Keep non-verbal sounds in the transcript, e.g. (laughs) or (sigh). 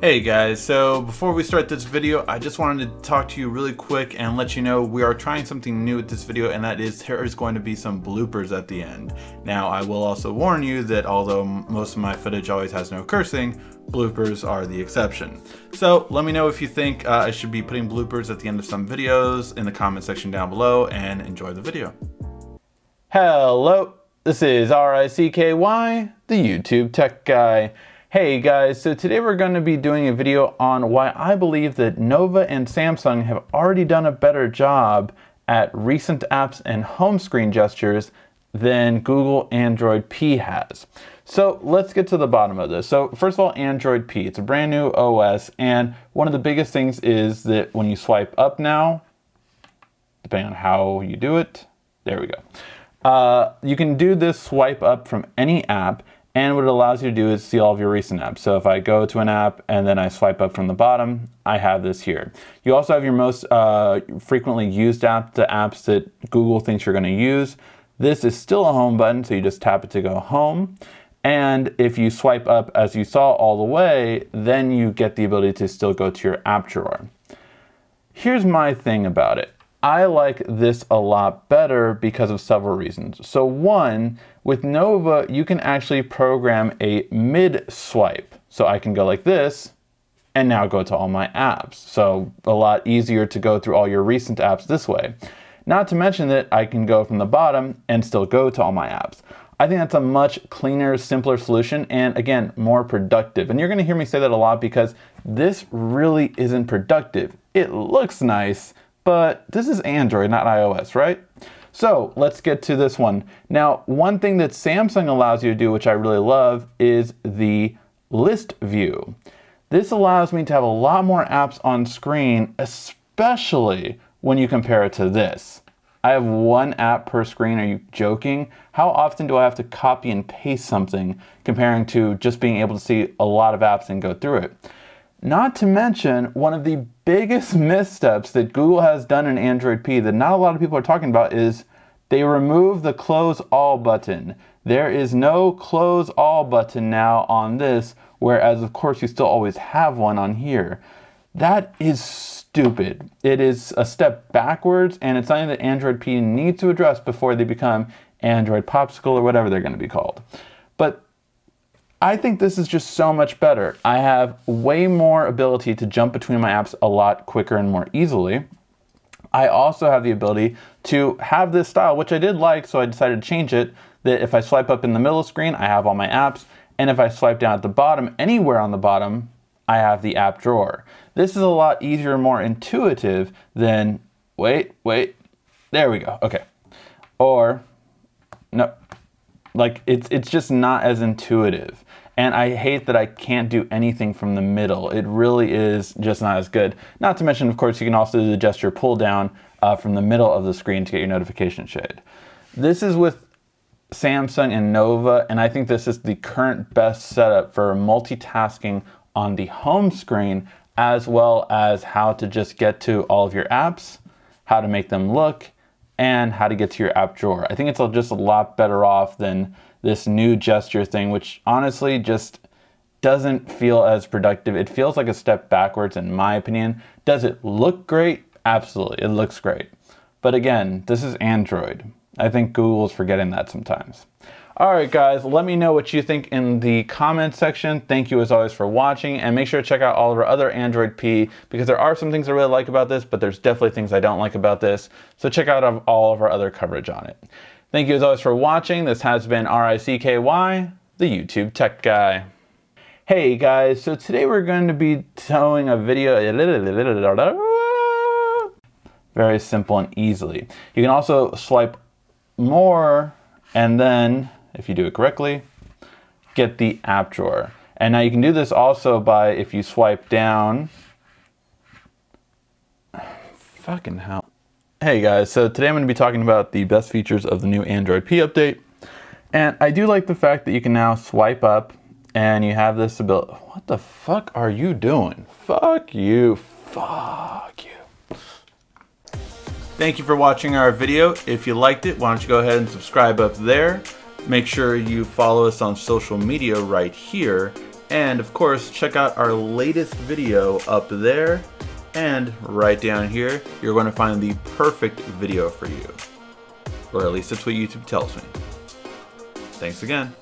Hey guys, so before we start this video, I just wanted to talk to you really quick and let you know we are trying something new with this video and that is there is going to be some bloopers at the end. Now I will also warn you that although most of my footage always has no cursing, bloopers are the exception. So let me know if you think uh, I should be putting bloopers at the end of some videos in the comment section down below and enjoy the video. Hello, this is R-I-C-K-Y, the YouTube Tech Guy. Hey guys, so today we're going to be doing a video on why I believe that Nova and Samsung have already done a better job at recent apps and home screen gestures than Google Android P has. So let's get to the bottom of this. So first of all, Android P, it's a brand new OS and one of the biggest things is that when you swipe up now, depending on how you do it, there we go. Uh, you can do this swipe up from any app and what it allows you to do is see all of your recent apps. So if I go to an app and then I swipe up from the bottom, I have this here. You also have your most uh, frequently used app, the apps that Google thinks you're gonna use. This is still a home button, so you just tap it to go home. And if you swipe up as you saw all the way, then you get the ability to still go to your app drawer. Here's my thing about it. I like this a lot better because of several reasons. So one, with Nova, you can actually program a mid swipe. So I can go like this and now go to all my apps. So a lot easier to go through all your recent apps this way. Not to mention that I can go from the bottom and still go to all my apps. I think that's a much cleaner, simpler solution and again, more productive. And you're gonna hear me say that a lot because this really isn't productive. It looks nice, but this is Android, not iOS, right? So let's get to this one. Now, one thing that Samsung allows you to do, which I really love, is the list view. This allows me to have a lot more apps on screen, especially when you compare it to this. I have one app per screen. Are you joking? How often do I have to copy and paste something comparing to just being able to see a lot of apps and go through it? Not to mention, one of the biggest (laughs) missteps that Google has done in Android P that not a lot of people are talking about is they remove the close all button. There is no close all button now on this, whereas of course you still always have one on here. That is stupid. It is a step backwards and it's something that Android P needs to address before they become Android Popsicle or whatever they're going to be called. But I think this is just so much better. I have way more ability to jump between my apps a lot quicker and more easily. I also have the ability to have this style, which I did like, so I decided to change it, that if I swipe up in the middle screen, I have all my apps, and if I swipe down at the bottom, anywhere on the bottom, I have the app drawer. This is a lot easier and more intuitive than, wait, wait, there we go, okay. Or, no, like it's, it's just not as intuitive. And I hate that I can't do anything from the middle. It really is just not as good. Not to mention, of course, you can also do the gesture pull down uh, from the middle of the screen to get your notification shade. This is with Samsung and Nova, and I think this is the current best setup for multitasking on the home screen, as well as how to just get to all of your apps, how to make them look, and how to get to your app drawer. I think it's just a lot better off than this new gesture thing, which honestly just doesn't feel as productive. It feels like a step backwards in my opinion. Does it look great? Absolutely, it looks great. But again, this is Android. I think Google's forgetting that sometimes. All right, guys, let me know what you think in the comments section. Thank you as always for watching and make sure to check out all of our other Android P because there are some things I really like about this, but there's definitely things I don't like about this. So check out all of our other coverage on it. Thank you as always for watching. This has been R-I-C-K-Y, the YouTube Tech Guy. Hey guys, so today we're going to be showing a video very simple and easily. You can also swipe more and then, if you do it correctly, get the app drawer. And now you can do this also by if you swipe down. Fucking hell. Hey guys, so today I'm going to be talking about the best features of the new Android P update. And I do like the fact that you can now swipe up and you have this ability. What the fuck are you doing? Fuck you. Fuck you. Thank you for watching our video. If you liked it, why don't you go ahead and subscribe up there. Make sure you follow us on social media right here. And of course, check out our latest video up there. And right down here, you're going to find the perfect video for you. Or at least that's what YouTube tells me. Thanks again.